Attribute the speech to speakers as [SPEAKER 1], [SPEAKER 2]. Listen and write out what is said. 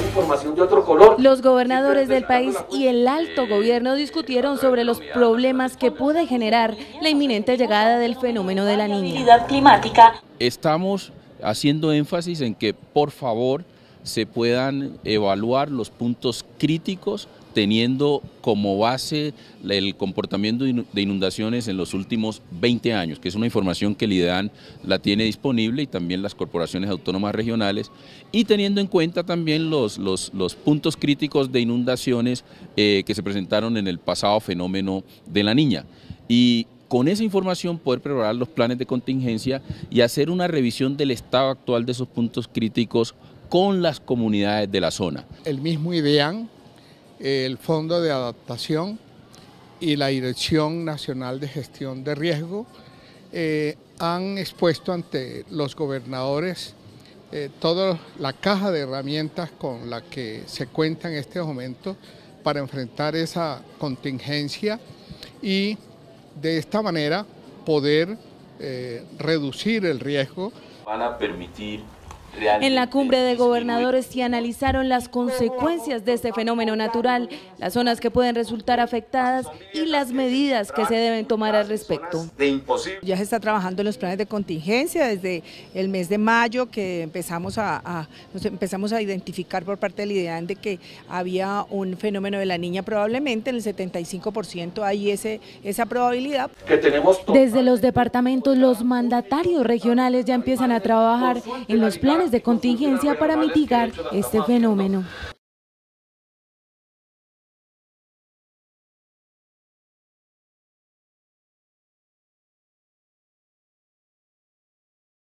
[SPEAKER 1] información de otro color.
[SPEAKER 2] Los gobernadores del país y el alto gobierno discutieron sobre los problemas que puede generar la inminente llegada del fenómeno de la niña.
[SPEAKER 3] climática.
[SPEAKER 4] Estamos haciendo énfasis en que por favor se puedan evaluar los puntos críticos teniendo como base el comportamiento de inundaciones en los últimos 20 años, que es una información que el IDEAN la tiene disponible y también las corporaciones autónomas regionales, y teniendo en cuenta también los, los, puntos críticos de inundaciones eh, que se presentaron en el pasado fenómeno de la niña. Y con esa información poder preparar los planes de contingencia y hacer una revisión del estado actual de esos puntos críticos con las comunidades de la zona.
[SPEAKER 5] El mismo IDEAN el Fondo de Adaptación y la Dirección Nacional de Gestión de Riesgo eh, han expuesto ante los gobernadores eh, toda la caja de herramientas con la que se cuenta en este momento para enfrentar esa contingencia y de esta manera poder eh, reducir el riesgo.
[SPEAKER 1] Van a permitir
[SPEAKER 2] en la cumbre de gobernadores se analizaron las consecuencias de este fenómeno natural, las zonas que pueden resultar afectadas y las medidas que se deben tomar al respecto.
[SPEAKER 6] Ya se está trabajando en los planes de contingencia desde el mes de mayo que empezamos a, empezamos a identificar por parte del IDEAN de que había un fenómeno de la niña probablemente en el 75% hay ese, esa probabilidad.
[SPEAKER 2] Desde los departamentos los mandatarios regionales ya empiezan a trabajar en los de contingencia para mitigar este fenómeno.